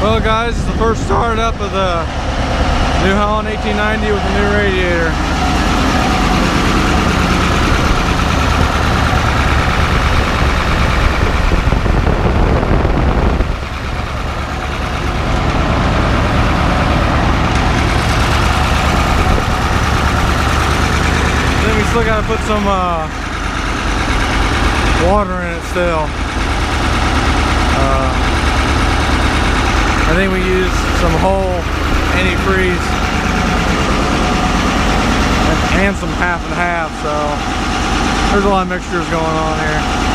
guys, it's the first start up of the New Holland 1890 with a new radiator. Then we still gotta put some uh, water in it still. Uh, I think we used some whole antifreeze and, some half and half, so there's a lot of mixtures going on here.